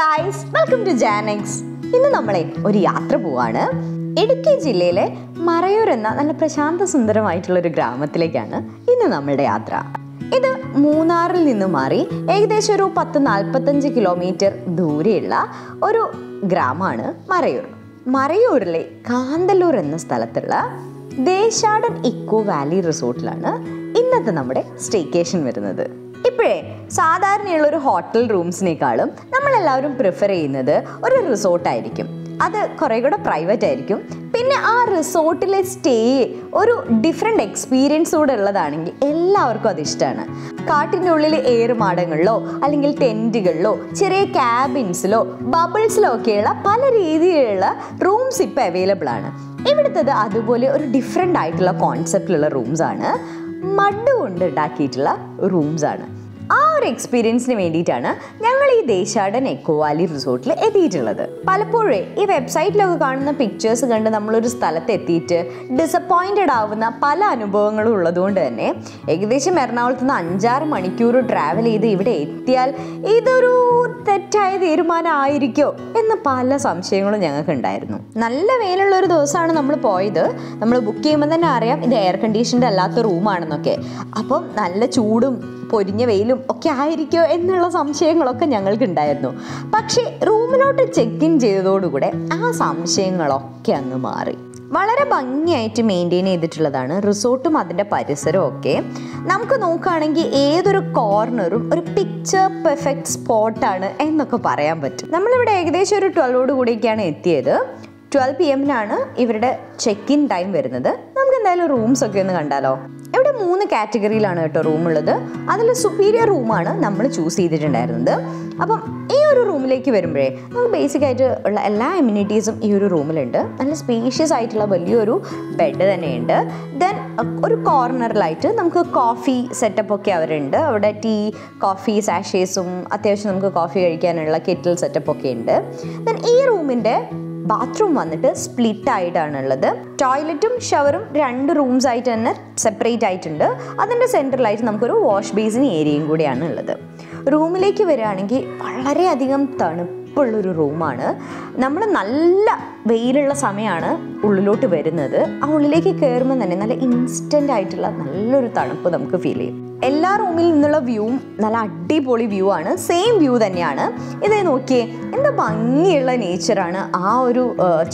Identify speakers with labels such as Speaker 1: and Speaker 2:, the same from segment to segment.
Speaker 1: Guys welcome to ജാനക്സ് ഇന്ന് നമ്മളെ ഒരു യാത്ര പോവാണ്. ഇടുക്കി ജില്ലയിലെ മറയൂർ എന്ന നല്ല പ്രശാന്ത സുന്ദരമായിട്ടുള്ള ഒരു ഗ്രാമത്തിലേക്കാണ് ഇന്ന് നമ്മളുടെ യാത്ര. ഇത് മൂന്നാറിൽ നിന്ന് മാറി ഏകദേശം ഒരു പത്ത് നാൽപ്പത്തഞ്ച് കിലോമീറ്റർ ദൂരെയുള്ള ഒരു ഗ്രാമമാണ് മറയൂർ. മറയൂരിലെ കാന്തല്ലൂർ എന്ന സ്ഥലത്തുള്ള ദേശാടൻ ഇക്കോ വാലി റിസോർട്ടിലാണ് ഇന്നത്തെ നമ്മുടെ സ്റ്റേക്കേഷൻ വരുന്നത്. ഇപ്പോഴേ സാധാരണയുള്ള ഒരു ഹോട്ടൽ റൂംസിനേക്കാളും നമ്മളെല്ലാവരും പ്രിഫർ ചെയ്യുന്നത് ഒരു റിസോർട്ടായിരിക്കും അത് കുറേ കൂടെ പ്രൈവറ്റ് ആയിരിക്കും. പിന്നെ ആ റിസോർട്ടിലെ സ്റ്റേ ഒരു ഡിഫറെന്റ് എക്സ്പീരിയൻസ് കൂടെ ഉള്ളതാണെങ്കിൽ എല്ലാവർക്കും അത് ഇഷ്ടമാണ് കാട്ടിന്റെ ഉള്ളിൽ ഏറുമാടങ്ങളിലോ അല്ലെങ്കിൽ ടെന്റുകളിലോ ചെറിയ ക്യാബിൻസിലോ ബബിൾസിലോ ഒക്കെയുള്ള പല രീതിയിലുള്ള റൂംസ് ഇപ്പോൾ അവൈലബിൾ ആണ്. ഇവിടുത്തത് അതുപോലെ ഒരു ഡിഫറെന്റ് ആയിട്ടുള്ള കോൺസെപ്റ്റിലുള്ള റൂംസ് ആണ്. മഡ് കൊണ്ട് ഉണ്ടാക്കിയിട്ടുള്ള റൂംസ് ആണ്. ആ ഒരു എക്സ്പീരിയൻസിന് വേണ്ടിയിട്ടാണ് ഞങ്ങൾ ഈ ദേശാടൻ എക്കോ വാലി റിസോർട്ടിൽ എത്തിയിട്ടുള്ളത്. പലപ്പോഴേ ഈ വെബ്സൈറ്റിലൊക്കെ കാണുന്ന പിക്ചേഴ്സ് കണ്ട് നമ്മളൊരു സ്ഥലത്ത് എത്തിയിട്ട് ഡിസപ്പോയിന്റഡ് ആവുന്ന പല അനുഭവങ്ങളും ഉള്ളതുകൊണ്ട് തന്നെ ഏകദേശം എറണാകുളത്ത് നിന്ന് അഞ്ചാറ് മണിക്കൂർ ട്രാവൽ ചെയ്ത് ഇവിടെ എത്തിയാൽ ഇതൊരു തെറ്റായ തീരുമാനമായിരിക്കോ എന്ന് പല സംശയങ്ങളും ഞങ്ങൾക്ക് ഉണ്ടായിരുന്നു. നല്ല വെയിലുള്ള ഒരു ദിവസമാണ് നമ്മൾ പോയത്. നമ്മൾ ബുക്ക് ചെയ്യുമ്പോൾ തന്നെ അറിയാം ഇത് എയർ കണ്ടീഷൻഡ് അല്ലാത്ത റൂമാണെന്നൊക്കെ അപ്പം നല്ല ചൂടും പൊരിഞ്ഞ വെയിലും ഒക്കെ ആയിരിക്കോ എന്നുള്ള സംശയങ്ങളൊക്കെ ഞങ്ങൾക്ക് ഉണ്ടായിരുന്നു പക്ഷേ റൂമിലോട്ട് ചെക്ക് ഇൻ ചെയ്തതോടുകൂടെ ആ സംശയങ്ങളൊക്കെ അങ്ങ് മാറി. വളരെ ഭംഗിയായിട്ട് മെയിന്റെയിൻ ചെയ്തിട്ടുള്ളതാണ് റിസോർട്ടും അതിന്റെ പരിസരവും ഒക്കെ. നമുക്ക് നോക്കുകയാണെങ്കിൽ ഏതൊരു കോർണറും ഒരു പിക്ചർ പെർഫെക്റ്റ് സ്പോട്ടാണ് എന്നൊക്കെ പറയാൻ പറ്റും. നമ്മളിവിടെ ഏകദേശം ഒരു ട്വൽവോട് കൂടിയൊക്കെയാണ് എത്തിയത്. ട്വൽവ് പി എമ്മിനാണ് ഇവരുടെ ചെക്ക് ഇൻ ടൈം വരുന്നത്. നമുക്ക് എന്തായാലും റൂംസ് ഒക്കെ ഒന്ന് കണ്ടാലോ? ഇവിടെ മൂന്ന് കാറ്റഗറിയിലാണ് കേട്ടോ റൂം ഉള്ളത് അതിൽ സുപ്പീരിയർ റൂമാണ് നമ്മൾ ചൂസ് ചെയ്തിട്ടുണ്ടായിരുന്നത്. അപ്പം ഈ ഒരു റൂമിലേക്ക് വരുമ്പോഴേ നമുക്ക് ബേസിക് ആയിട്ട് ഉള്ള എല്ലാ എമ്യൂണിറ്റീസും ഈ ഒരു റൂമിലുണ്ട്. നല്ല സ്പേഷ്യസ് ആയിട്ടുള്ള വലിയൊരു ബെഡ് തന്നെയുണ്ട്. ദെൻ ഒരു കോർണറിലായിട്ട് നമുക്ക് കോഫി സെറ്റപ്പ് ഒക്കെ അവരുണ്ട്. അവിടെ ടീ കോഫി സാഷേസും അത്യാവശ്യം നമുക്ക് കോഫി കഴിക്കാനുള്ള കെറ്റിൽ സെറ്റപ്പ് ഒക്കെ ഉണ്ട്. ദെൻ ഈ റൂമിന്റെ ബാത്റൂം വന്നിട്ട് സ്പ്ലിറ്റ് ആയിട്ടാണ് ഉള്ളത് ടോയ്ലറ്റും ഷവറും രണ്ട് റൂംസ് ആയിട്ട് തന്നെ സെപ്പറേറ്റ് ആയിട്ടുണ്ട്. അതിന്റെ സെന്ററിലായിട്ട് നമുക്കൊരു വാഷ് ബേസിൻ ഏരിയയും കൂടിയാണ് ഉള്ളത് റൂമിലേക്ക് വരികയാണെങ്കിൽ വളരെയധികം തണുപ്പുള്ളൊരു റൂമാണ് നമ്മൾ നല്ല വെയിലുള്ള സമയമാണ് ഉള്ളിലോട്ട് വരുന്നത്. ആ ഉള്ളിലേക്ക് കയറുമ്പോൾ തന്നെ നല്ല ഇൻസ്റ്റന്റ് ആയിട്ടുള്ള നല്ലൊരു തണുപ്പ് നമുക്ക് ഫീൽ ചെയ്യും. എല്ലാ റൂമിൽ നിന്നുള്ള വ്യൂവും നല്ല അടിപൊളി വ്യൂ ആണ്. സെയിം വ്യൂ തന്നെയാണ്. ഇതേ നോക്കിയേ എന്താ ഭംഗിയുള്ള നേച്ചറാണ് ആ ഒരു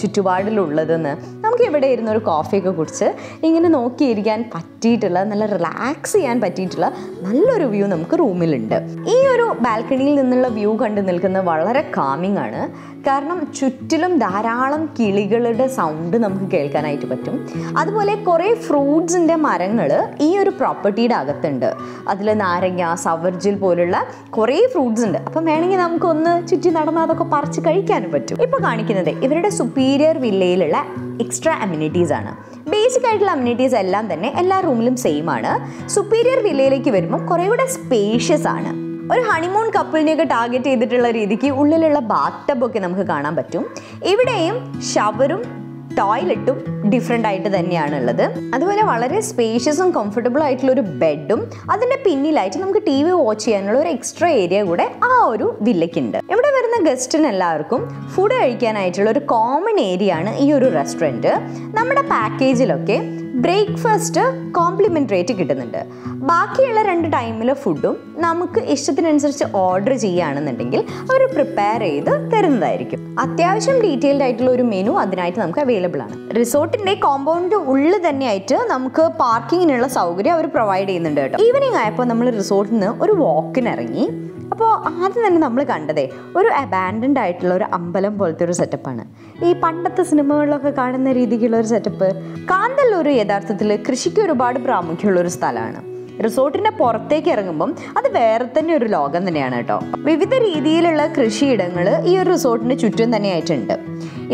Speaker 1: ചുറ്റുപാടിലുള്ളതെന്ന്. നമുക്ക് ഇവിടെ ഇരുന്ന് ഒരു കോഫിയൊക്കെ കുടിച്ച് ഇങ്ങനെ നോക്കിയിരിക്കാൻ പറ്റിയിട്ടുള്ള നല്ല റിലാക്സ് ചെയ്യാൻ പറ്റിയിട്ടുള്ള നല്ലൊരു വ്യൂ നമുക്ക് റൂമിലുണ്ട്. ഈ ഒരു ബാൽക്കണിയിൽ നിന്നുള്ള വ്യൂ കണ്ടു നിൽക്കുന്നത് വളരെ കാമിങ് ആണ്. കാരണം ചുറ്റിലും ധാരാളം കിളികളുടെ സൗണ്ട് നമുക്ക് കേൾക്കാനായിട്ട് പറ്റും. അതുപോലെ കുറേ ഫ്രൂട്ട്സിന്റെ മരങ്ങൾ ഈ ഒരു പ്രോപ്പർട്ടിയുടെ അകത്തുണ്ട്. അതിൽ നാരങ്ങ സവർജിൽ പോലുള്ള കുറേ ഫ്രൂട്ട്സ് ഉണ്ട്. അപ്പം വേണമെങ്കിൽ നമുക്കൊന്ന് ചുറ്റി നടന്നാൽ അതൊക്കെ പറിച്ച് കഴിക്കാനും പറ്റും. ഇപ്പോൾ കാണിക്കുന്നത് ഇവരുടെ സുപ്പീരിയർ വില്ലയിലുള്ള എക്സ്ട്രാ അമ്യൂണിറ്റീസ് ആണ്. ബേസിക് ആയിട്ടുള്ള അമ്യൂണിറ്റീസ് എല്ലാം തന്നെ എല്ലാ റൂമിലും സെയിം ആണ്. സുപ്പീരിയർ വില്ലയിലേക്ക് വരുമ്പോൾ കുറേ കൂടെ സ്പേഷ്യസ് ആണ്. ഒരു ഹണിമൂൺ കപ്പിളിനെയൊക്കെ ടാർഗറ്റ് ചെയ്തിട്ടുള്ള രീതിക്ക് ഉള്ളിലുള്ള ബാത്ത് ഒക്കെ നമുക്ക് കാണാൻ പറ്റും. ഇവിടെയും ഷവറും ടോയ്ലറ്റും ഡിഫറെന്റ് ആയിട്ട് തന്നെയാണ് ഉള്ളത്. അതുപോലെ വളരെ സ്പേഷ്യസും കംഫർട്ടബിൾ ആയിട്ടുള്ള ഒരു ബെഡും അതിന്റെ പിന്നിലായിട്ട് നമുക്ക് ടി വി വാച്ച് ചെയ്യാനുള്ള ഒരു എക്സ്ട്രാ ഏരിയ കൂടെ ആ ഒരു വില്ലയ്ക്കുണ്ട്. ഇവിടെ വരുന്ന ഗസ്റ്റിന് എല്ലാവർക്കും ഫുഡ് കഴിക്കാനായിട്ടുള്ള ഒരു കോമൺ ഏരിയ ആണ് ഈ ഒരു റെസ്റ്റോറന്റ് നമ്മുടെ പാക്കേജിലൊക്കെ ബ്രേക്ക്ഫാസ്റ്റ് കോംപ്ലിമെന്ററി ആയിട്ട് കിട്ടുന്നുണ്ട്. ബാക്കിയുള്ള രണ്ട് ടൈമിലെ ഫുഡും നമുക്ക് ഇഷ്ടത്തിനനുസരിച്ച് ഓർഡർ ചെയ്യുകയാണെന്നുണ്ടെങ്കിൽ അവർ പ്രിപ്പയർ ചെയ്ത് തരുന്നതായിരിക്കും. അത്യാവശ്യം ഡീറ്റെയിൽഡ് ആയിട്ടുള്ള ഒരു മെനു അതിനായിട്ട് നമുക്ക് അവൈലബിൾ ആണ്. റിസോർട്ടിന്റെ കോമ്പൗണ്ട് ഉള്ളിൽ തന്നെയായിട്ട് നമുക്ക് പാർക്കിങ്ങിനുള്ള സൗകര്യം അവർ പ്രൊവൈഡ് ചെയ്യുന്നുണ്ട് കേട്ടോ. ഈവനിങ് ആയപ്പോൾ നമ്മൾ റിസോർട്ടിൽ നിന്ന് ഒരു വാക്കിന് ഇറങ്ങി. അപ്പോൾ ആദ്യം തന്നെ നമ്മൾ കണ്ടതേ ഒരു അബാൻഡൻഡ് ആയിട്ടുള്ള ഒരു അമ്പലം പോലത്തെ ഒരു സെറ്റപ്പാണ് ഈ പണ്ടത്തെ സിനിമകളിലൊക്കെ കാണുന്ന രീതിക്കുള്ള ഒരു സെറ്റപ്പ് കാന്തല്ലൂർ യഥാർത്ഥത്തിൽ കൃഷിക്ക് ഒരുപാട് പ്രാമുഖ്യമുള്ള ഒരു സ്ഥലമാണ്. റിസോർട്ടിന്റെ പുറത്തേക്ക് ഇറങ്ങുമ്പം അത് വേറെ തന്നെ ഒരു ലോകം തന്നെയാണ് കേട്ടോ. വിവിധ രീതിയിലുള്ള കൃഷിയിടങ്ങൾ ഈ ഒരു റിസോർട്ടിന് ചുറ്റും തന്നെയായിട്ടുണ്ട്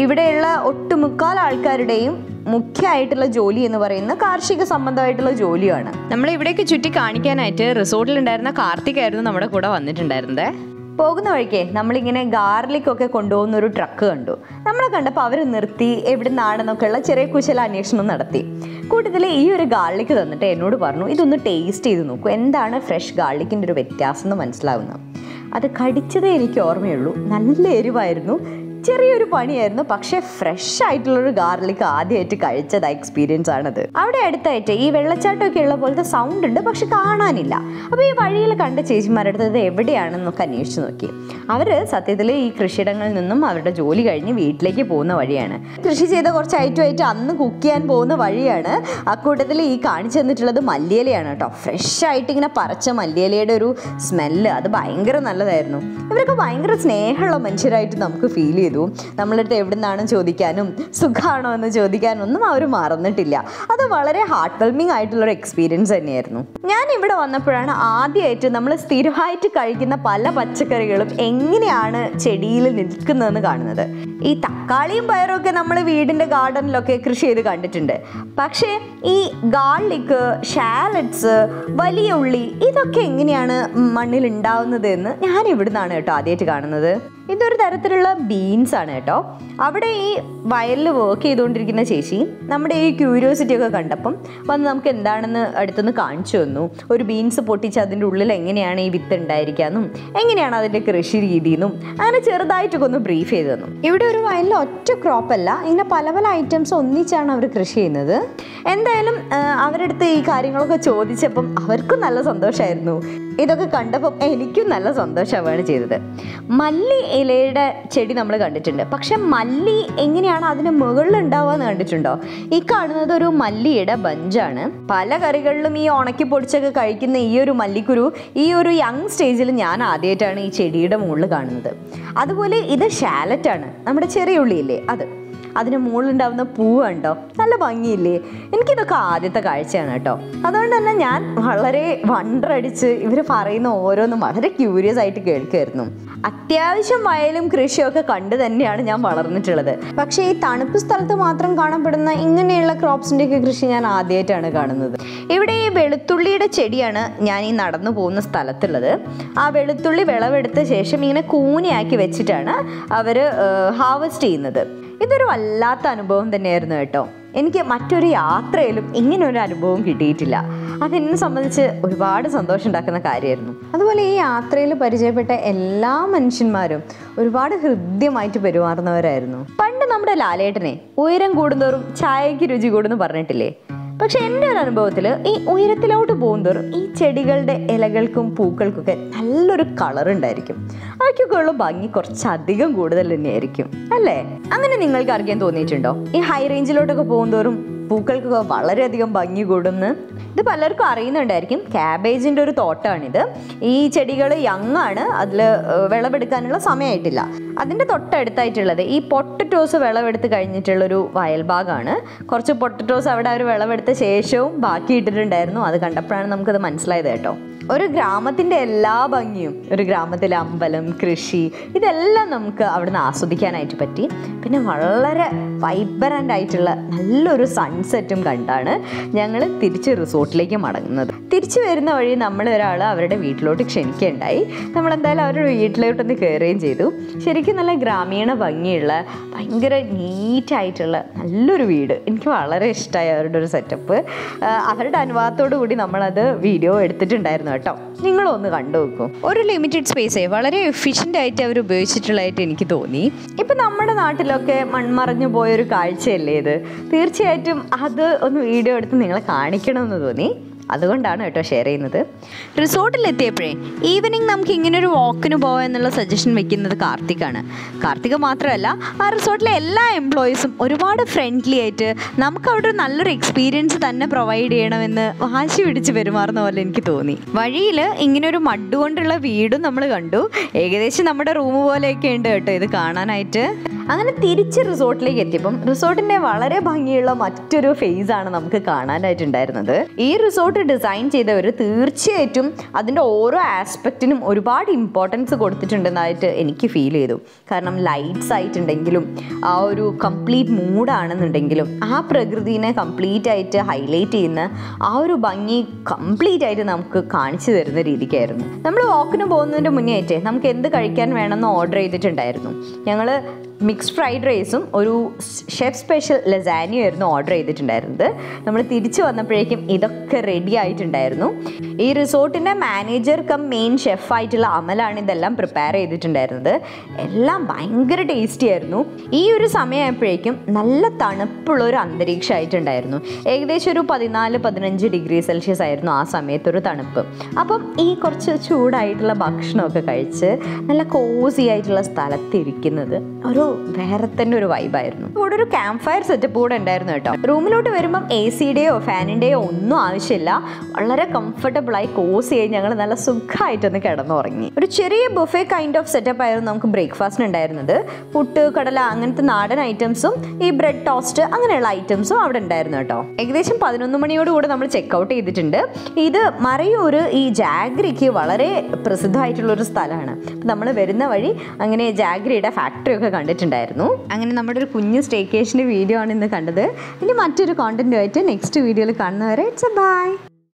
Speaker 1: ഇവിടെയുള്ള ഒട്ടുമുക്കാൽ ആൾക്കാരുടെയും മുഖ്യമായിട്ടുള്ള ജോലി എന്ന് പറയുന്നത് കാർഷിക സംബന്ധമായിട്ടുള്ള ജോലിയാണ്. നമ്മൾ ഇവിടേക്ക് ചുറ്റി കാണിക്കാനായിട്ട് റിസോർട്ടിലുണ്ടായിരുന്ന കാർത്തിക് ആയിരുന്നു നമ്മുടെ കൂടെ വന്നിട്ടുണ്ടായിരുന്നത് പോകുന്ന വഴിക്ക് നമ്മളിങ്ങനെ ഗാർലിക് ഒക്കെ കൊണ്ടുപോകുന്ന ഒരു ട്രക്ക് കണ്ടു. നമ്മളെ കണ്ടപ്പോൾ അവർ നിർത്തി എവിടെ നിന്നാണെന്നൊക്കെയുള്ള ചെറിയ കുശല അന്വേഷണം നടത്തി. കൂട്ടത്തിൽ ഈ ഒരു ഗാർലിക് തന്നിട്ട് എന്നോട് പറഞ്ഞു ഇതൊന്ന് ടേസ്റ്റ് ചെയ്ത് നോക്കൂ എന്താണ് ഫ്രഷ് ഗാർലിക്കിന്റെ ഒരു വ്യത്യാസം എന്ന് മനസ്സിലാവുന്നത്? അത് കടിച്ചതേ എനിക്ക് ഓർമ്മയുള്ളൂ. നല്ല എരിവായിരുന്നു. ചെറിയൊരു പണിയായിരുന്നു പക്ഷെ ഫ്രഷ് ആയിട്ടുള്ളൊരു ഗാർലിക് ആദ്യമായിട്ട് കഴിച്ചത് എക്സ്പീരിയൻസ് ആണത്. അവിടെ അടുത്തായിട്ട് ഈ വെള്ളച്ചാട്ടമൊക്കെ ഉള്ള പോലത്തെ സൗണ്ട് ഉണ്ട് പക്ഷെ കാണാനില്ല. അപ്പോൾ ഈ വഴിയിൽ കണ്ട ചേച്ചിമാരുടെ അടുത്ത് ഇത് എവിടെയാണെന്നൊക്കെ അന്വേഷിച്ച് നോക്കി. അവർ സത്യത്തിൽ ഈ കൃഷിയിടങ്ങളിൽ നിന്നും അവരുടെ ജോലി കഴിഞ്ഞ് വീട്ടിലേക്ക് പോകുന്ന വഴിയാണ്. കൃഷി ചെയ്ത കുറച്ച് ഐറ്റം ആയിട്ട് അന്ന് കുക്ക് ചെയ്യാൻ പോകുന്ന വഴിയാണ്. അക്കൂട്ടത്തിൽ ഈ കാണിച്ചു തന്നിട്ടുള്ളത് മല്ലിയിലയാണ് കേട്ടോ. ഫ്രഷ് ആയിട്ട് ഇങ്ങനെ പറച്ച മല്ലിയിലയുടെ ഒരു സ്മെല്ല് അത് ഭയങ്കര നല്ലതായിരുന്നു. ഇവരൊക്കെ ഭയങ്കര സ്നേഹമുള്ള മനുഷ്യരായിട്ട് നമുക്ക് ഫീൽ ചെയ്തു. നമ്മളടുത്ത് എവിടെ നിന്നാണ് ചോദിക്കാനും സുഖമാണോ എന്ന് ചോദിക്കാനും ഒന്നും അവർ മറന്നിട്ടില്ല. അത് വളരെ ഹാർട്ട് വെൽമിങ് ആയിട്ടുള്ളൊരു എക്സ്പീരിയൻസ് തന്നെയായിരുന്നു. ഞാൻ ഇവിടെ വന്നപ്പോഴാണ് ആദ്യമായിട്ട് നമ്മൾ സ്ഥിരമായിട്ട് കഴിക്കുന്ന പല പച്ചക്കറികളും എങ്ങനെയാണ് ചെടിയിൽ നിൽക്കുന്നതെന്ന് കാണുന്നത്. ഈ തക്കാളിയും പയറും ഒക്കെ നമ്മൾ വീടിന്റെ ഗാർഡനിലൊക്കെ കൃഷി ചെയ്ത് കണ്ടിട്ടുണ്ട്. പക്ഷേ ഈ ഗാർലിക്ക് ഷാലറ്റ്സ് വലിയ ഉള്ളി ഇതൊക്കെ എങ്ങനെയാണ് മണ്ണിൽ ഉണ്ടാവുന്നത് എന്ന് ഞാൻ ഇവിടുന്നാണ് കേട്ടോ ആദ്യമായിട്ട് കാണുന്നത്. ഇതൊരു തരത്തിലുള്ള ബീൻസ് ആണ് കേട്ടോ. അവിടെ ഈ വയലിൽ വർക്ക് ചെയ്തുകൊണ്ടിരിക്കുന്ന ചേച്ചി നമ്മുടെ ഈ ക്യൂരിയോസിറ്റി ഒക്കെ കണ്ടപ്പം വന്ന് നമുക്ക് എന്താണെന്ന് അടുത്തുനിന്ന് കാണിച്ചു തന്നു. ഒരു ബീൻസ് പൊട്ടിച്ച് അതിന്റെ ഉള്ളിൽ എങ്ങനെയാണ് ഈ വിത്ത് ഉണ്ടായിരിക്കാന്നും എങ്ങനെയാണ് അതിന്റെ കൃഷി രീതിയെന്നും അങ്ങനെ ചെറുതായിട്ടൊക്കെ ഒന്ന് ബ്രീഫ് ചെയ്ത് തന്നു. ഇവിടെ ഒരു വയലിൽ ഒറ്റ ക്രോപ്പ് അല്ല ഇങ്ങനെ പല പല ഐറ്റംസ് ഒന്നിച്ചാണ് അവർ കൃഷി ചെയ്യുന്നത്. എന്തായാലും അവരടുത്ത് ഈ കാര്യങ്ങളൊക്കെ ചോദിച്ചപ്പം അവർക്കും നല്ല സന്തോഷമായിരുന്നു ഇതൊക്കെ കണ്ടപ്പോൾ എനിക്കും നല്ല സന്തോഷമാണ് ചെയ്തത്. മല്ലി ഇലയുടെ ചെടി നമ്മൾ കണ്ടിട്ടുണ്ട്. പക്ഷെ മല്ലി എങ്ങനെയാണ് അതിന് മുകളിൽ ഉണ്ടാവുക കണ്ടിട്ടുണ്ടോ? ഈ കാണുന്നത് ഒരു മല്ലിയുടെ ബഞ്ചാണ്. പല കറികളിലും ഈ ഉണക്കി പൊടിച്ചൊക്കെ കഴിക്കുന്ന ഈ ഒരു മല്ലിക്കുരു ഈ ഒരു യങ് സ്റ്റേജിൽ ഞാൻ ആദ്യമായിട്ടാണ് ഈ ചെടിയുടെ മുകളിൽ കാണുന്നത്. അതുപോലെ ഇത് ഷാലറ്റാണ്. നമ്മുടെ ചെറിയ ഉള്ളിയില്ലേ? അത്. അതിന് മുകളിലുണ്ടാവുന്ന പൂവ് കണ്ടോ? നല്ല ഭംഗിയില്ലേ? എനിക്കിതൊക്കെ ആദ്യത്തെ കാഴ്ചയാണ് കേട്ടോ. അതുകൊണ്ട് തന്നെ ഞാൻ വളരെ വണ്ടറടിച്ച് ഇവർ പറയുന്ന ഓരോന്നും വളരെ ക്യൂരിയസ് ആയിട്ട് കേൾക്കുമായിരുന്നു അത്യാവശ്യം വയലും കൃഷിയൊക്കെ കണ്ട് തന്നെയാണ് ഞാൻ വളർന്നിട്ടുള്ളത്. പക്ഷേ ഈ തണുപ്പ് സ്ഥലത്ത് മാത്രം കാണപ്പെടുന്ന ഇങ്ങനെയുള്ള ക്രോപ്സിന്റെയൊക്കെ കൃഷി ഞാൻ ആദ്യമായിട്ടാണ് കാണുന്നത്. ഇവിടെ ഈ വെളുത്തുള്ളിയുടെ ചെടിയാണ് ഞാൻ ഈ നടന്നു പോകുന്ന സ്ഥലത്തുള്ളത്. ആ വെളുത്തുള്ളി വിളവെടുത്ത ശേഷം ഇങ്ങനെ കൂനയാക്കി വെച്ചിട്ടാണ് അവർ ഹാർവസ്റ്റ് ചെയ്യുന്നത്. ഇതൊരു വല്ലാത്ത അനുഭവം തന്നെയായിരുന്നു കേട്ടോ. എനിക്ക് മറ്റൊരു യാത്രയിലും ഇങ്ങനെ ഒരു അനുഭവം കിട്ടിയിട്ടില്ല. അതെന്നെ സംബന്ധിച്ച് ഒരുപാട് സന്തോഷം ഉണ്ടാക്കുന്ന കാര്യമായിരുന്നു. അതുപോലെ ഈ യാത്രയിൽ പരിചയപ്പെട്ട എല്ലാ മനുഷ്യന്മാരും ഒരുപാട് ഹൃദ്യമായിട്ട് പെരുമാറുന്നവരായിരുന്നു. പണ്ട് നമ്മുടെ ലാലേട്ടനെ ഉയരം കൂടുന്തോറും ചായക്ക് രുചി കൂടുന്നു പറഞ്ഞിട്ടില്ലേ? പക്ഷെ എന്റെ ഒരു അനുഭവത്തിൽ ഈ ഉയരത്തിലോട്ട് പോകുന്തോറും ഈ ചെടികളുടെ ഇലകൾക്കും പൂക്കൾക്കൊക്കെ നല്ലൊരു കളർ ഉണ്ടായിരിക്കും. അവയ്ക്കൊക്കെ ഉള്ള ഭംഗി കുറച്ചധികം കൂടുതൽ തന്നെയായിരിക്കും. അല്ലേ? അങ്ങനെ നിങ്ങൾക്ക് അറിയാൻ തോന്നിയിട്ടുണ്ടോ? ഈ ഹൈ റേഞ്ചിലോട്ടൊക്കെ പോകുന്തോറും പൂക്കൾക്കൊക്കെ വളരെയധികം ഭംഗി കൂടുന്നു. ഇത് പലർക്കും അറിയുന്നുണ്ടായിരിക്കും. ക്യാബേജിന്റെ ഒരു തോട്ടമാണിത് ഈ ചെടികൾ യങ് ആണ്. അതിൽ വിളവെടുക്കാനുള്ള സമയമായിട്ടില്ല അതിന്റെ തൊട്ടടുത്തായിട്ടുള്ളത് ഈ പൊട്ടറ്റോസ് വിളവെടുത്ത് കഴിഞ്ഞിട്ടുള്ളൊരു വയൽഭാഗമാണ് കുറച്ച് പൊട്ടറ്റോസ് അവിടെ അവർ വിളവെടുത്ത ശേഷവും ബാക്കി ഇട്ടിട്ടുണ്ടായിരുന്നു. അത് കണ്ടപ്പോഴാണ് നമുക്കത് മനസ്സിലായത് കേട്ടോ. ഒരു ഗ്രാമത്തിന്റെ എല്ലാ ഭംഗിയും ഒരു ഗ്രാമത്തിലെ അമ്പലം കൃഷി ഇതെല്ലാം നമുക്ക് അവിടുന്ന് ആസ്വദിക്കാനായിട്ട് പറ്റി. പിന്നെ വളരെ വൈബ്രന്റ് ആയിട്ടുള്ള നല്ലൊരു സൺസെറ്റും കണ്ടാണ് ഞങ്ങൾ തിരിച്ച് റിസോർട്ടിലേക്ക് മടങ്ങുന്നത്. തിരിച്ചു വരുന്ന വഴി നമ്മൾ ഒരാൾ അവരുടെ വീട്ടിലോട്ട് ക്ഷണിക്കുകയുണ്ടായി. നമ്മളെന്തായാലും അവരുടെ വീട്ടിലോട്ടൊന്ന് കയറുകയും ചെയ്തു. ശരിക്കും നല്ല ഗ്രാമീണ ഭംഗിയുള്ള ഭയങ്കര നീറ്റായിട്ടുള്ള നല്ലൊരു വീട്. എനിക്ക് വളരെ ഇഷ്ടമായി അവരുടെ ഒരു സെറ്റപ്പ് അവരുടെ അനുവാദത്തോടു കൂടി നമ്മളത് വീഡിയോ എടുത്തിട്ടുണ്ടായിരുന്നു. കേട്ടോ. നിങ്ങളൊന്ന് കണ്ടു നോക്കൂ. ഒരു ലിമിറ്റഡ് സ്പേസേ വളരെ എഫിഷ്യന്റ് ആയിട്ട് അവർ ഉപയോഗിച്ചിട്ടുള്ളതായിട്ട് എനിക്ക് തോന്നി. ഇപ്പം നമ്മുടെ നാട്ടിലൊക്കെ മൺമറഞ്ഞു പോയൊരു കാഴ്ചയല്ലേ ഇത്? തീർച്ചയായിട്ടും അത് ഒന്ന് വീഡിയോ എടുത്ത് നിങ്ങളെ കാണിക്കണമെന്ന് തോന്നി. അതുകൊണ്ടാണ് കേട്ടോ ഷെയർ ചെയ്യുന്നത്. റിസോർട്ടിൽ എത്തിയപ്പോഴേ ഈവനിങ് നമുക്ക് ഇങ്ങനെ ഒരു വാക്കിന് പോകാം എന്നുള്ള സജഷൻ വെക്കുന്നത് കാർത്തിക്കാണ്. കാർത്തിക മാത്രമല്ല ആ റിസോർട്ടിലെ എല്ലാ എംപ്ലോയീസും ഒരുപാട് ഫ്രണ്ട്ലി ആയിട്ട് നമുക്ക് അവിടെ ഒരു നല്ലൊരു എക്സ്പീരിയൻസ് തന്നെ പ്രൊവൈഡ് ചെയ്യണമെന്ന് വാശി പിടിച്ച് പെരുമാറുന്ന പോലെ എനിക്ക് തോന്നി. വഴിയിൽ ഇങ്ങനെ ഒരു മഡ് കൊണ്ടുള്ള വീടും നമ്മൾ കണ്ടു. ഏകദേശം നമ്മുടെ റൂം പോലെയൊക്കെ ഉണ്ട് കേട്ടോ ഇത് കാണാനായിട്ട്. അങ്ങനെ തിരിച്ച് റിസോർട്ടിലേക്ക് എത്തിയപ്പം റിസോർട്ടിന്റെ വളരെ ഭംഗിയുള്ള മറ്റൊരു ഫേസ് ആണ് നമുക്ക് കാണാനായിട്ടുണ്ടായിരുന്നത്. ഈ റിസോർട്ട് ഡിസൈൻ ചെയ്തവർ തീർച്ചയായിട്ടും അതിന്റെ ഓരോ ആസ്പെക്റ്റിനും ഒരുപാട് ഇമ്പോർട്ടൻസ് കൊടുത്തിട്ടുണ്ടെന്നായിട്ട് എനിക്ക് ഫീൽ ചെയ്തു. കാരണം ലൈറ്റ്സ് ആയിട്ടുണ്ടെങ്കിലും ആ ഒരു കംപ്ലീറ്റ് മൂഡാണെന്നുണ്ടെങ്കിലും ആ പ്രകൃതിനെ കംപ്ലീറ്റ് ആയിട്ട് ഹൈലൈറ്റ് ചെയ്യുന്ന ആ ഒരു ഭംഗി കംപ്ലീറ്റ് ആയിട്ട് നമുക്ക് കാണിച്ചു തരുന്ന രീതിക്കായിരുന്നു. നമ്മൾ വാക്കിന് പോകുന്നതിന്റെ മുന്നേ ആയിട്ടേ നമുക്ക് എന്ത് കഴിക്കാൻ വേണമെന്ന് ഓർഡർ ചെയ്തിട്ടുണ്ടായിരുന്നു. ഞങ്ങൾ മിക്സ്ഡ് ഫ്രൈഡ് റൈസും ഒരു ഷെഫ് സ്പെഷ്യൽ ലസാനിയും ആയിരുന്നു ഓർഡർ ചെയ്തിട്ടുണ്ടായിരുന്നത്. നമ്മൾ തിരിച്ചു വന്നപ്പോഴേക്കും ഇതൊക്കെ റെഡി ആയിട്ടുണ്ടായിരുന്നു. ഈ റിസോർട്ടിന്റെ മാനേജർ കം മെയിൻ ഷെഫായിട്ടുള്ള അമലാണ് ഇതെല്ലാം പ്രിപ്പയർ ചെയ്തിട്ടുണ്ടായിരുന്നത്. എല്ലാം ഭയങ്കര ടേസ്റ്റി ആയിരുന്നു. ഈ ഒരു സമയമായപ്പോഴേക്കും നല്ല തണുപ്പുള്ള ഒരു അന്തരീക്ഷമായിട്ടുണ്ടായിരുന്നു ഏകദേശം ഒരു പതിനാല് പതിനഞ്ച് ഡിഗ്രി സെൽഷ്യസ് ആയിരുന്നു ആ സമയത്ത് ഒരു തണുപ്പ്. അപ്പം ഈ കുറച്ച് ചൂടായിട്ടുള്ള ഭക്ഷണമൊക്കെ കഴിച്ച് നല്ല കോസി ആയിട്ടുള്ള സ്ഥലത്തിരിക്കുന്നത് ഒരു വേറെ തന്നെ ഒരു വൈബായിരുന്നു ഇവിടെ ഒരു ക്യാമ്പ് ഫയർ സെറ്റപ്പ് കൂടെ ഉണ്ടായിരുന്നു കേട്ടോ. റൂമിലോട്ട് വരുമ്പം എ സിയുടെയോ ഫാനിന്റെയോ ഒന്നും ആവശ്യമില്ല. വളരെ കംഫർട്ടബിളായി കോസ് ചെയ്ത് ഞങ്ങൾ നല്ല സുഖമായിട്ടൊന്ന് കിടന്നുറങ്ങി. ഒരു ചെറിയ ബുഫേ കൈൻഡ് ഓഫ് സെറ്റപ്പ് ആയിരുന്നു നമുക്ക് ബ്രേക്ക്ഫാസ്റ്റിന് ഉണ്ടായിരുന്നത് പുട്ട് കടല അങ്ങനത്തെ നാടൻ ഐറ്റംസും ഈ ബ്രെഡ് ടോസ്റ്റ് അങ്ങനെയുള്ള ഐറ്റംസും അവിടെ ഉണ്ടായിരുന്നു കേട്ടോ. ഏകദേശം പതിനൊന്ന് മണിയോടുകൂടി നമ്മൾ ചെക്ക് ഔട്ട് ചെയ്തിട്ടുണ്ട്. ഇത് മറയൂർ ഈ ജാഗ്രിക്ക് വളരെ പ്രസിദ്ധമായിട്ടുള്ള ഒരു സ്ഥലമാണ് നമ്മൾ വരുന്ന വഴി അങ്ങനെ ജാഗ്രിയുടെ ഫാക്ടറി ഒക്കെ കണ്ടിട്ടുണ്ടായിരുന്നു. അങ്ങനെ നമ്മുടെ ഒരു കുഞ്ഞ് സ്റ്റേക്കേഷന്റെ വീഡിയോ ആണ് ഇന്ന് കണ്ടത്. ഇനി മറ്റൊരു കോണ്ടന്റുമായിട്ട് നെക്സ്റ്റ് വീഡിയോയിൽ കാണുന്നവരെ ഇറ്റ്സ് എ ബൈ